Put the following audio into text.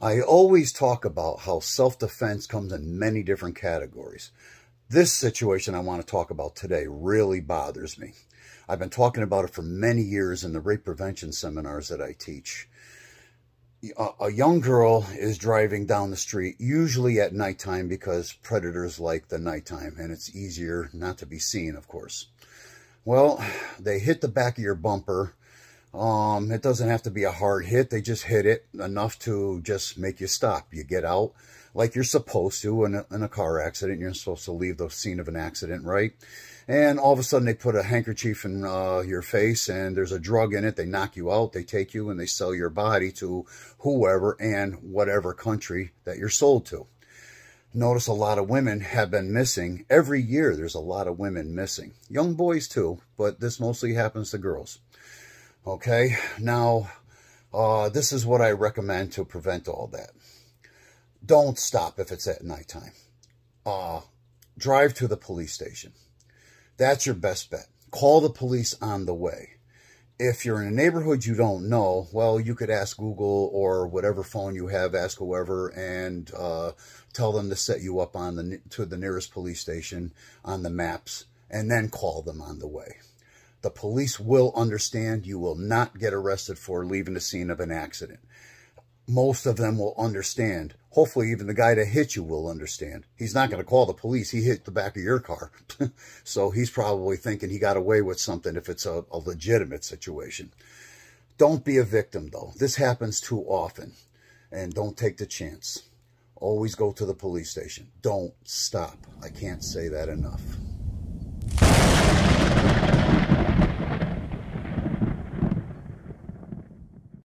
I always talk about how self-defense comes in many different categories. This situation I want to talk about today really bothers me. I've been talking about it for many years in the rape prevention seminars that I teach. A young girl is driving down the street, usually at nighttime because predators like the nighttime and it's easier not to be seen, of course. Well, they hit the back of your bumper um, it doesn't have to be a hard hit. They just hit it enough to just make you stop. You get out like you're supposed to in a, in a car accident. You're supposed to leave the scene of an accident, right? And all of a sudden they put a handkerchief in uh, your face and there's a drug in it. They knock you out. They take you and they sell your body to whoever and whatever country that you're sold to. Notice a lot of women have been missing. Every year there's a lot of women missing. Young boys too, but this mostly happens to girls. Okay, now uh, this is what I recommend to prevent all that. Don't stop if it's at nighttime. Uh, drive to the police station. That's your best bet. Call the police on the way. If you're in a neighborhood you don't know, well, you could ask Google or whatever phone you have, ask whoever, and uh, tell them to set you up on the to the nearest police station on the maps, and then call them on the way. The police will understand. You will not get arrested for leaving the scene of an accident. Most of them will understand. Hopefully, even the guy that hit you will understand. He's not going to call the police. He hit the back of your car. so he's probably thinking he got away with something if it's a, a legitimate situation. Don't be a victim, though. This happens too often. And don't take the chance. Always go to the police station. Don't stop. I can't say that enough.